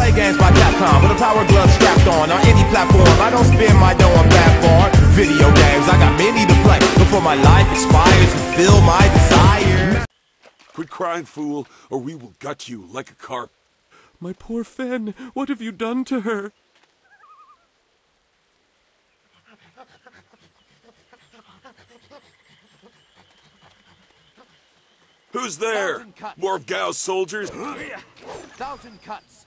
play games by Capcom with a power glove strapped on. On any platform, I don't spend my dough on platform. Video games, I got many to play before my life expires. Fulfill my desire. Quit crying, fool, or we will gut you like a carp. My poor Fen, what have you done to her? Who's there? Thousand cuts. More of Gao's soldiers? Thousand cuts.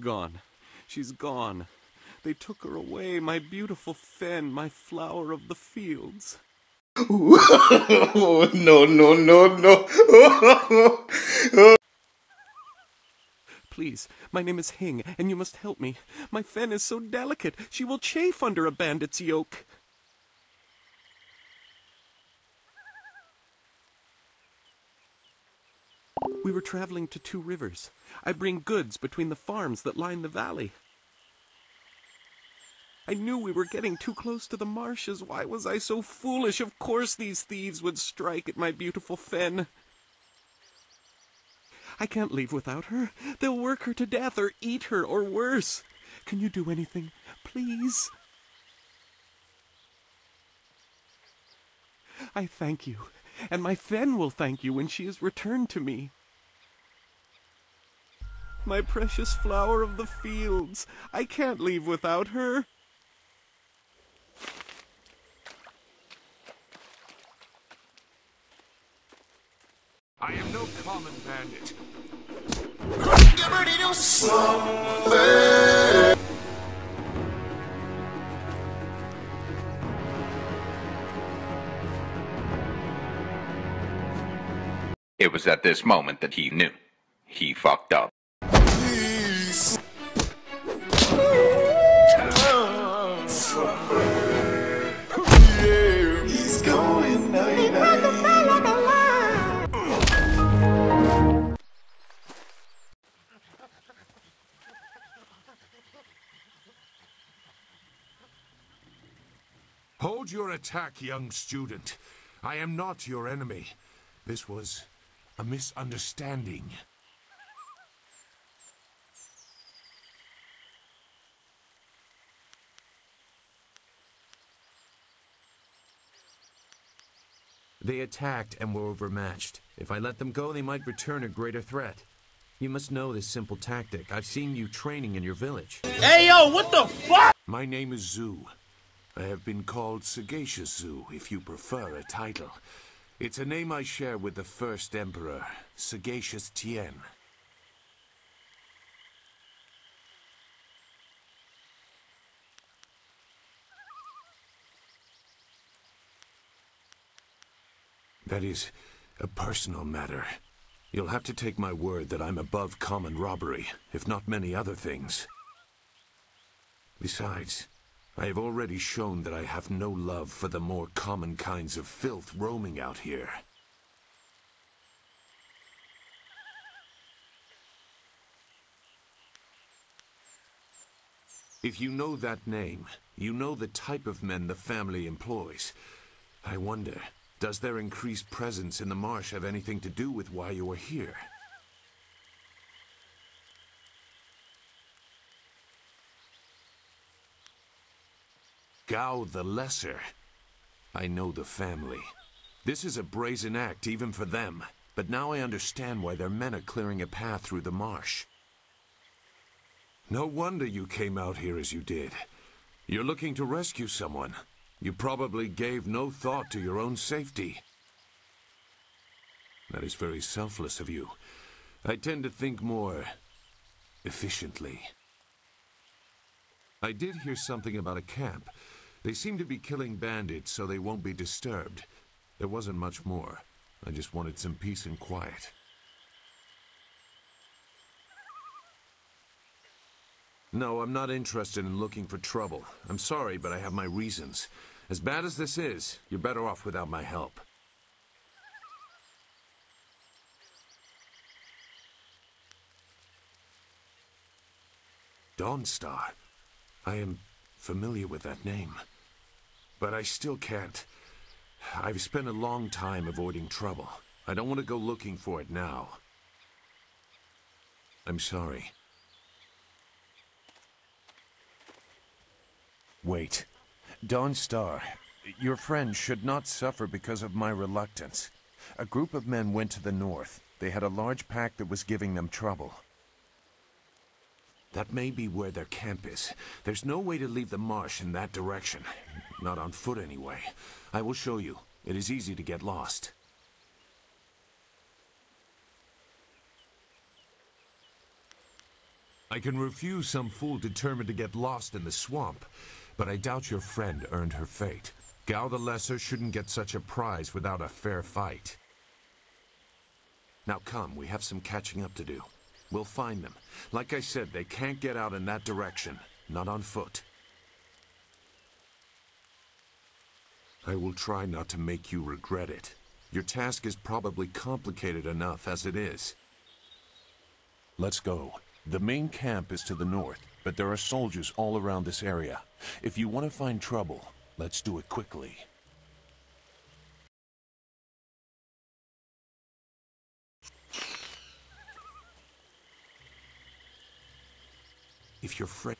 Gone. She's gone. They took her away, my beautiful Fen, my flower of the fields. Oh, no, no, no, no. Please, my name is Hing, and you must help me. My Fen is so delicate, she will chafe under a bandit's yoke. We were traveling to Two Rivers. I bring goods between the farms that line the valley. I knew we were getting too close to the marshes. Why was I so foolish? Of course these thieves would strike at my beautiful Fen. I can't leave without her. They'll work her to death or eat her or worse. Can you do anything? Please? I thank you, and my Fen will thank you when she is returned to me. My precious flower of the fields. I can't leave without her. I am no common bandit. It was at this moment that he knew. He fucked up. Hold your attack, young student. I am not your enemy. This was a misunderstanding. They attacked and were overmatched. If I let them go, they might return a greater threat. You must know this simple tactic. I've seen you training in your village. Hey, yo, what the fuck? My name is Zu. I have been called Sagacious Zu, if you prefer a title. It's a name I share with the first emperor, Sagacious Tien. That is a personal matter. You'll have to take my word that I'm above common robbery, if not many other things. Besides, I have already shown that I have no love for the more common kinds of filth roaming out here. If you know that name, you know the type of men the family employs. I wonder, does their increased presence in the marsh have anything to do with why you are here? Gao the Lesser. I know the family. This is a brazen act even for them, but now I understand why their men are clearing a path through the marsh. No wonder you came out here as you did. You're looking to rescue someone. You probably gave no thought to your own safety. That is very selfless of you. I tend to think more efficiently. I did hear something about a camp. They seem to be killing bandits so they won't be disturbed. There wasn't much more. I just wanted some peace and quiet. No, I'm not interested in looking for trouble. I'm sorry, but I have my reasons. As bad as this is, you're better off without my help. Dawnstar. I am familiar with that name. But I still can't. I've spent a long time avoiding trouble. I don't want to go looking for it now. I'm sorry. Wait. Dawnstar, your friend should not suffer because of my reluctance. A group of men went to the north. They had a large pack that was giving them trouble. That may be where their camp is. There's no way to leave the marsh in that direction. Not on foot, anyway. I will show you. It is easy to get lost. I can refuse some fool determined to get lost in the swamp, but I doubt your friend earned her fate. Gao the Lesser shouldn't get such a prize without a fair fight. Now come, we have some catching up to do. We'll find them. Like I said, they can't get out in that direction. Not on foot. I will try not to make you regret it. Your task is probably complicated enough as it is. Let's go. The main camp is to the north, but there are soldiers all around this area. If you want to find trouble, let's do it quickly. If you're afraid...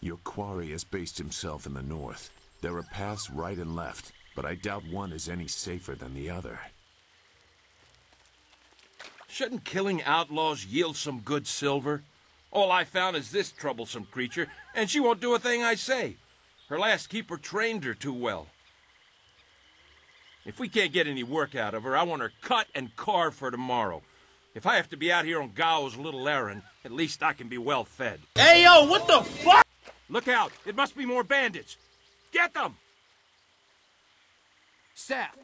Your quarry has based himself in the north. There are paths right and left, but I doubt one is any safer than the other. Shouldn't killing outlaws yield some good silver? All I found is this troublesome creature, and she won't do a thing I say. Her last keeper trained her too well. If we can't get any work out of her, I want her cut and carved for tomorrow. If I have to be out here on Gao's little errand, at least I can be well fed. Hey, yo, what the fuck? Look out! It must be more bandits! Get them! Staff.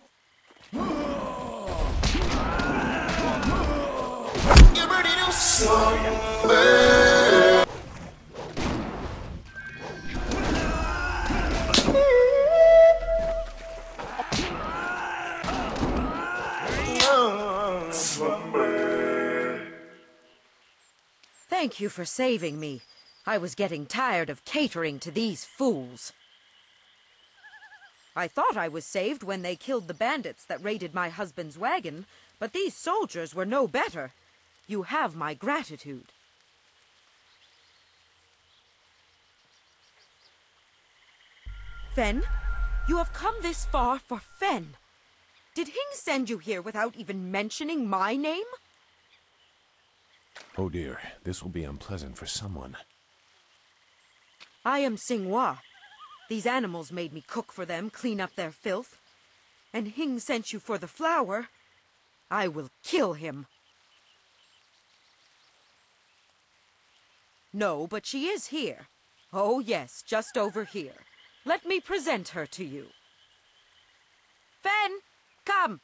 Thank you for saving me. I was getting tired of catering to these fools. I thought I was saved when they killed the bandits that raided my husband's wagon, but these soldiers were no better. You have my gratitude. Fen, you have come this far for Fen. Did Hing send you here without even mentioning my name? Oh dear, this will be unpleasant for someone. I am Xinghua. These animals made me cook for them, clean up their filth. And Hing sent you for the flower. I will kill him. No, but she is here. Oh, yes, just over here. Let me present her to you. Fen, come!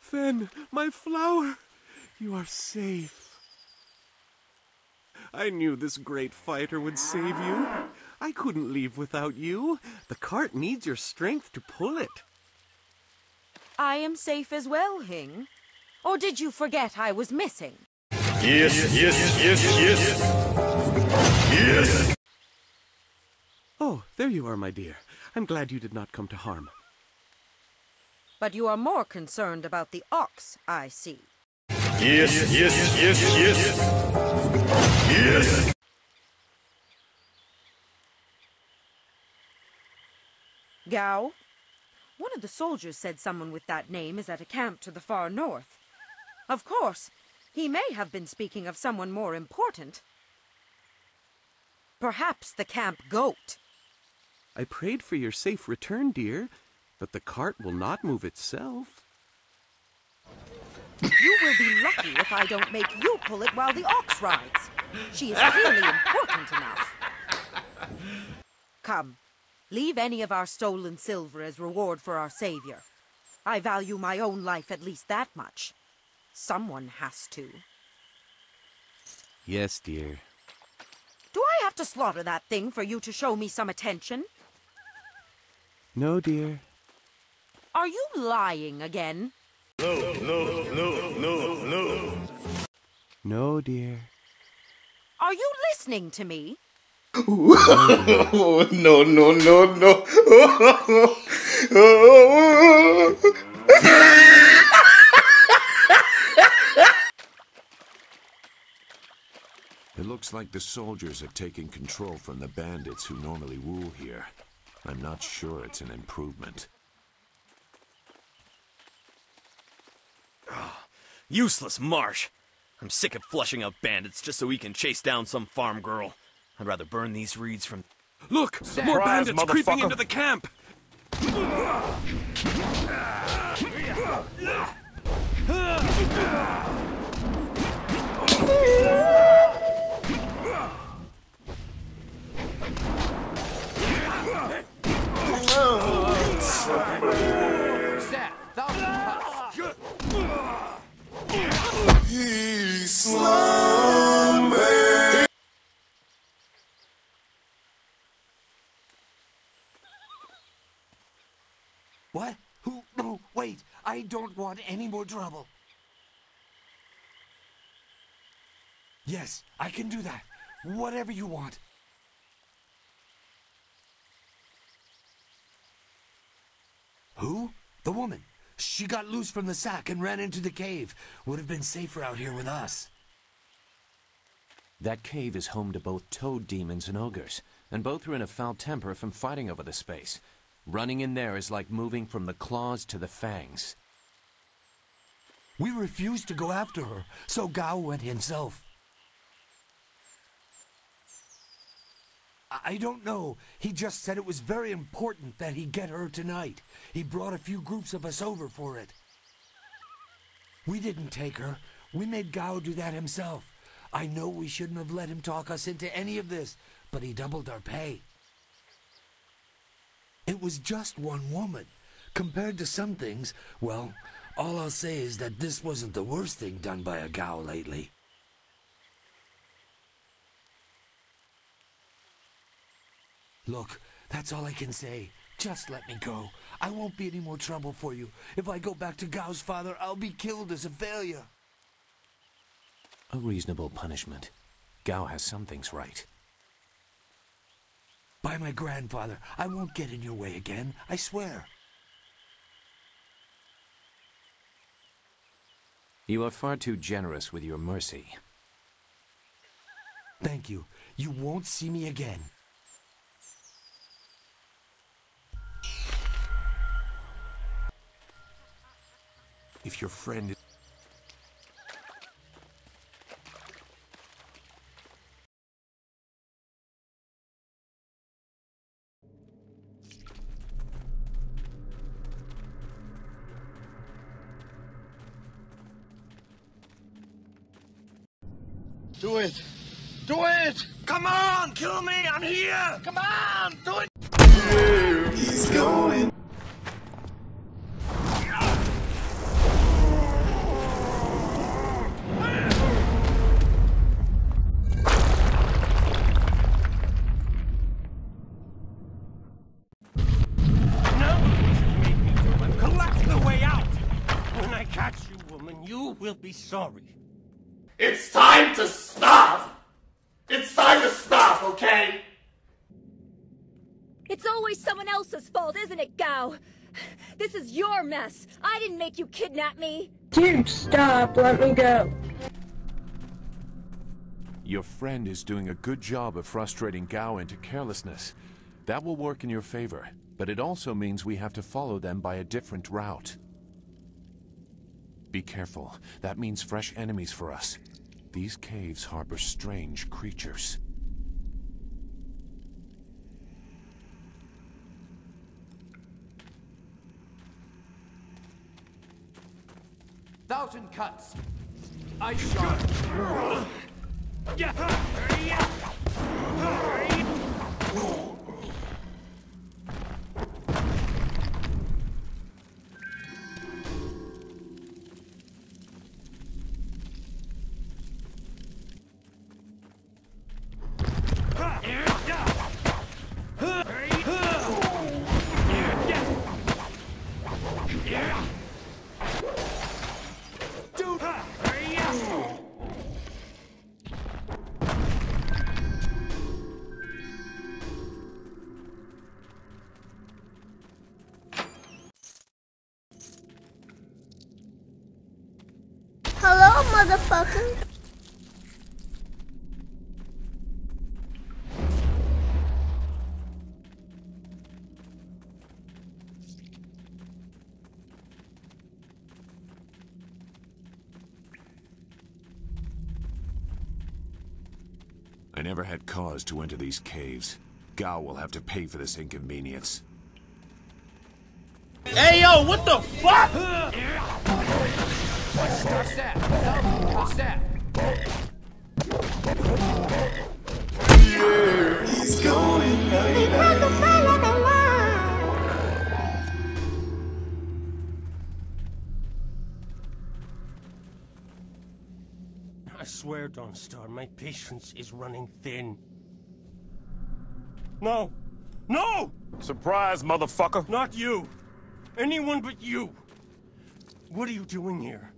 Fen, my flower! You are safe. I knew this great fighter would save you. I couldn't leave without you. The cart needs your strength to pull it. I am safe as well, Hing. Or did you forget I was missing? Yes, yes, yes, yes. Yes. Oh, there you are, my dear. I'm glad you did not come to harm. But you are more concerned about the ox, I see. Yes, yes, yes, yes. Yes. Gao? One of the soldiers said someone with that name is at a camp to the far north. Of course, he may have been speaking of someone more important. Perhaps the camp goat. I prayed for your safe return, dear, but the cart will not move itself. You will be lucky if I don't make you pull it while the ox rides. She is clearly important enough. Come, leave any of our stolen silver as reward for our savior. I value my own life at least that much. Someone has to. Yes, dear. Do I have to slaughter that thing for you to show me some attention? No, dear. Are you lying again? No, no, no, no, no. No, dear. Are you listening to me? No, no, no, no. It looks like the soldiers are taking control from the bandits who normally rule here. I'm not sure it's an improvement. Useless marsh. I'm sick of flushing out bandits just so we can chase down some farm girl. I'd rather burn these reeds from. Look! more bandits creeping into the camp! What? Who? No, wait. I don't want any more trouble. Yes, I can do that. Whatever you want. Who? The woman. She got loose from the sack and ran into the cave. Would have been safer out here with us. That cave is home to both toad demons and ogres, and both are in a foul temper from fighting over the space. Running in there is like moving from the claws to the fangs. We refused to go after her, so Gao went himself. I- don't know. He just said it was very important that he get her tonight. He brought a few groups of us over for it. We didn't take her. We made Gao do that himself. I know we shouldn't have let him talk us into any of this, but he doubled our pay. It was just one woman. Compared to some things, well, all I'll say is that this wasn't the worst thing done by a Gao lately. Look, that's all I can say. Just let me go. I won't be any more trouble for you. If I go back to Gao's father, I'll be killed as a failure. A reasonable punishment. Gao has some things right. By my grandfather, I won't get in your way again. I swear. You are far too generous with your mercy. Thank you. You won't see me again. If your friend Do it. Do it. Come on, kill me! I'm here! Come on. Do it. Collapse the way out! When I catch you, woman, you will be sorry. It's time to stop. It's time to stop, okay? It's always someone else's fault, isn't it, Gao? This is your mess. I didn't make you kidnap me. Dude, stop. Let me go. Your friend is doing a good job of frustrating Gao into carelessness. That will work in your favor, but it also means we have to follow them by a different route. Be careful. That means fresh enemies for us. These caves harbor strange creatures. Thousand cuts. Ice shard. Hello, motherfucker. I never had cause to enter these caves. Gao will have to pay for this inconvenience. Hey yo, what the fuck? Stat. Thousand cut stat. He's going I swear, Dawnstar, my patience is running thin. No! No! Surprise, motherfucker! Not you! Anyone but you! What are you doing here?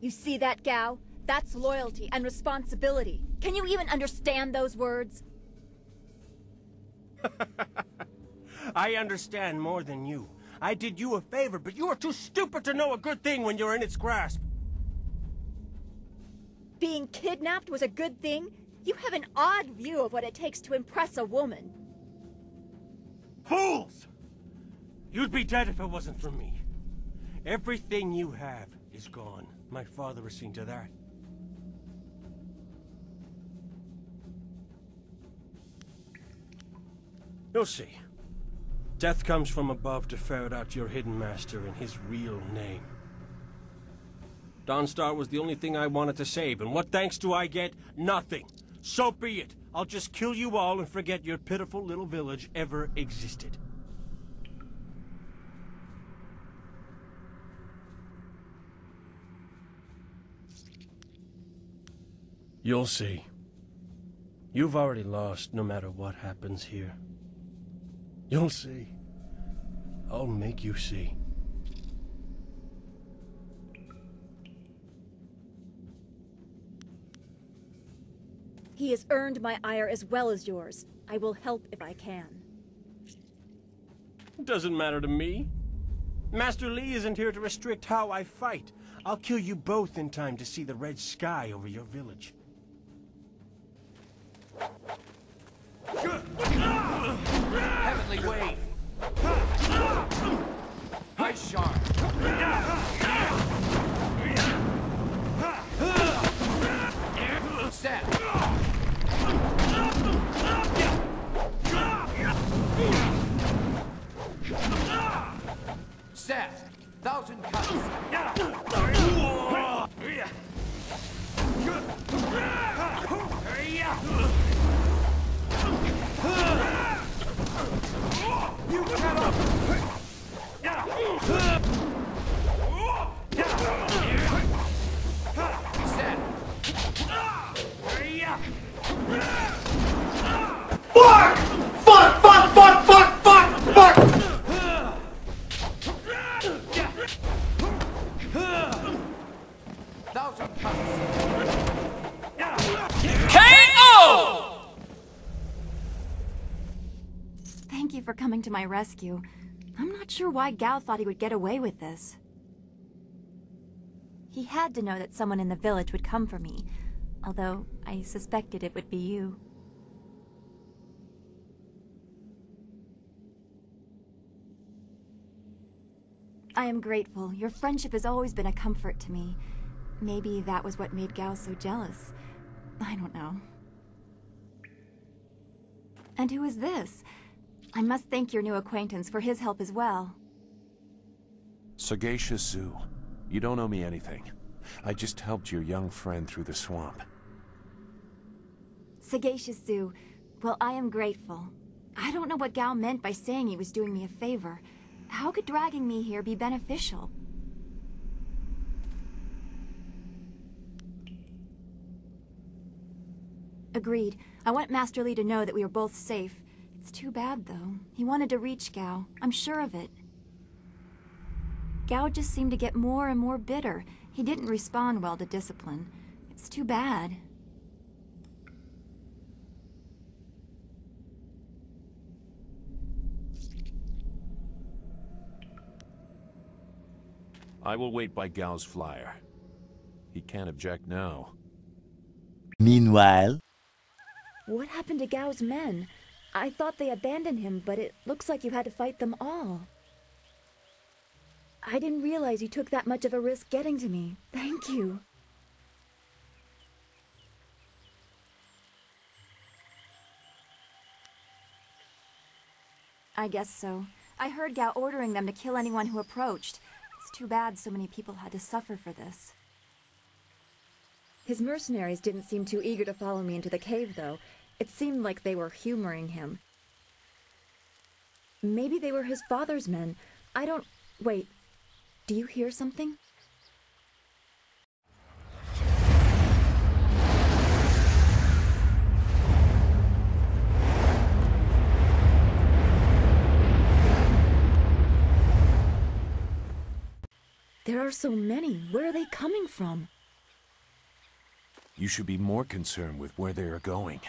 You see that, Gao? That's loyalty and responsibility. Can you even understand those words? I understand more than you. I did you a favor, but you are too stupid to know a good thing when you're in its grasp. Being kidnapped was a good thing? You have an odd view of what it takes to impress a woman. Fools! You'd be dead if it wasn't for me. Everything you have is gone. My father has seen to that. You'll see. Death comes from above to ferret out your hidden master in his real name. Dawnstar was the only thing I wanted to save, and what thanks do I get? Nothing. So be it. I'll just kill you all and forget your pitiful little village ever existed. You'll see. You've already lost no matter what happens here. You'll see. I'll make you see. He has earned my ire as well as yours. I will help if I can. Doesn't matter to me. Master Li isn't here to restrict how I fight. I'll kill you both in time to see the red sky over your village. Heavenly wave. Ice shard. Stat. Stat. Thousand cuts. You cannot. to my rescue. I'm not sure why Gao thought he would get away with this. He had to know that someone in the village would come for me, although I suspected it would be you. I am grateful. Your friendship has always been a comfort to me. Maybe that was what made Gao so jealous. I don't know. And who is this? I must thank your new acquaintance for his help as well. Sagacious Zu. You don't owe me anything. I just helped your young friend through the swamp. Sagacious Zu, well, I am grateful. I don't know what Gao meant by saying he was doing me a favor. How could dragging me here be beneficial? Agreed. I want Master Li to know that we are both safe. It's too bad, though. He wanted to reach Gao. I'm sure of it. Gao just seemed to get more and more bitter. He didn't respond well to discipline. It's too bad. I will wait by Gao's flyer. He can't object now. Meanwhile, What happened to Gao's men? I thought they abandoned him, but it looks like you had to fight them all. I didn't realize you took that much of a risk getting to me. Thank you. I guess so. I heard Gao ordering them to kill anyone who approached. It's too bad so many people had to suffer for this. His mercenaries didn't seem too eager to follow me into the cave, though. It seemed like they were humoring him. Maybe they were his father's men. I don't... Wait. Do you hear something? There are so many. Where are they coming from? You should be more concerned with where they are going.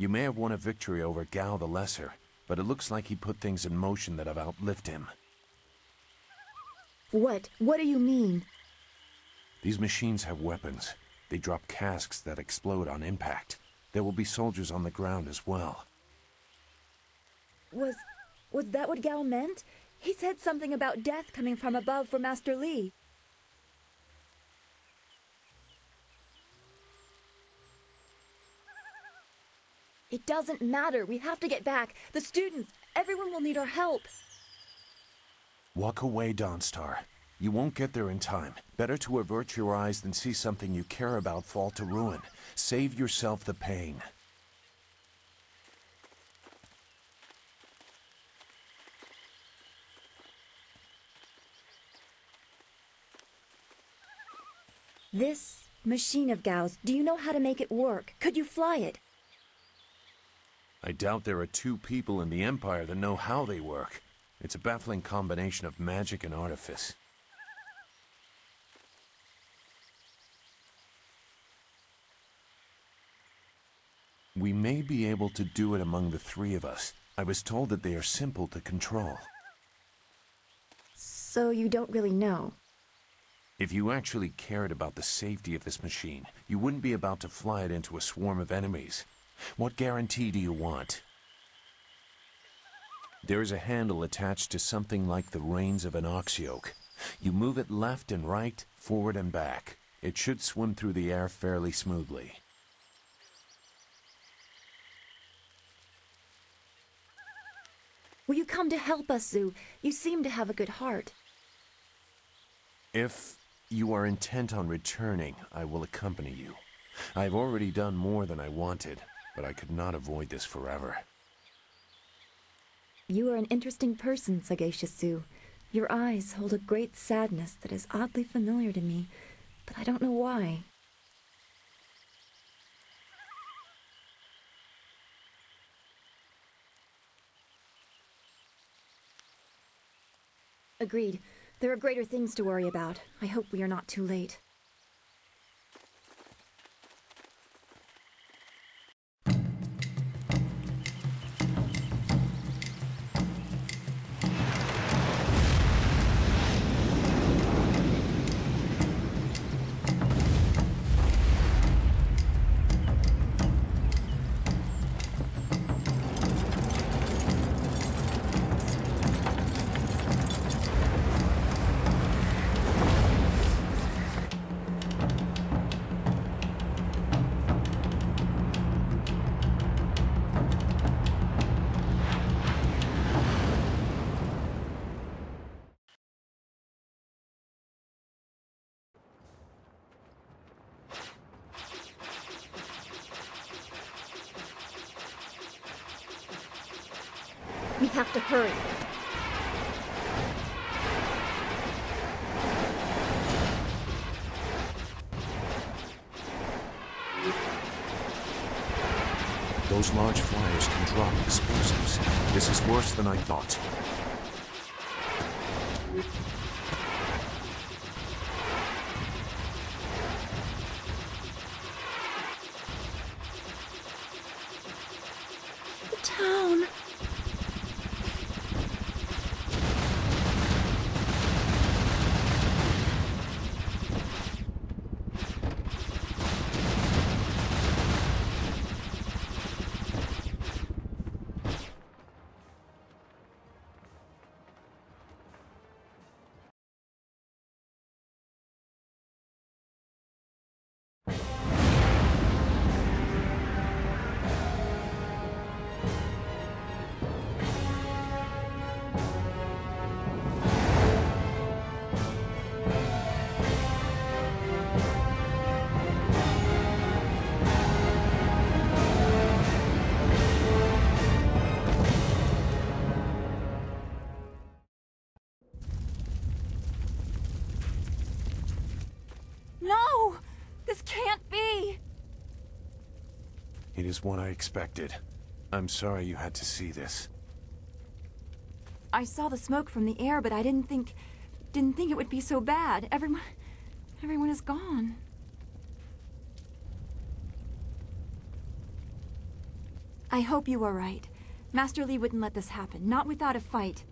You may have won a victory over Gao the Lesser, but it looks like he put things in motion that have outlived him. What? What do you mean? These machines have weapons. They drop casks that explode on impact. There will be soldiers on the ground as well. Was... was that what Gao meant? He said something about death coming from above for Master Li. It doesn't matter. We have to get back. The students, everyone will need our help. Walk away, Dawnstar. You won't get there in time. Better to avert your eyes than see something you care about fall to ruin. Save yourself the pain. This machine of Gao's, do you know how to make it work? Could you fly it? I doubt there are two people in the Empire that know how they work. It's a baffling combination of magic and artifice. We may be able to do it among the three of us. I was told that they are simple to control. So you don't really know. If you actually cared about the safety of this machine, you wouldn't be about to fly it into a swarm of enemies. What guarantee do you want? There is a handle attached to something like the reins of an ox yoke. You move it left and right, forward and back. It should swim through the air fairly smoothly. Will you come to help us, Zu? You seem to have a good heart. If you are intent on returning, I will accompany you. I have already done more than I wanted, but I could not avoid this forever. You are an interesting person, Sagacious Zu. Your eyes hold a great sadness that is oddly familiar to me, but I don't know why. Agreed. There are greater things to worry about. I hope we are not too late. Have to hurry. Those large flyers can drop explosives. This is worse than I thought. The town. It is what I expected. I'm sorry you had to see this. I saw the smoke from the air, but I didn't think... didn't think it would be so bad. Everyone... everyone is gone. I hope you are right. Master Li wouldn't let this happen, not without a fight.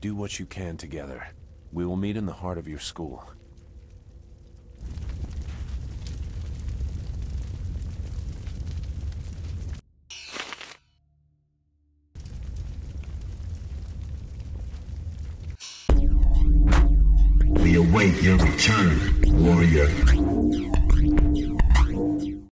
Do what you can together. We will meet in the heart of your school. Await your return, warrior.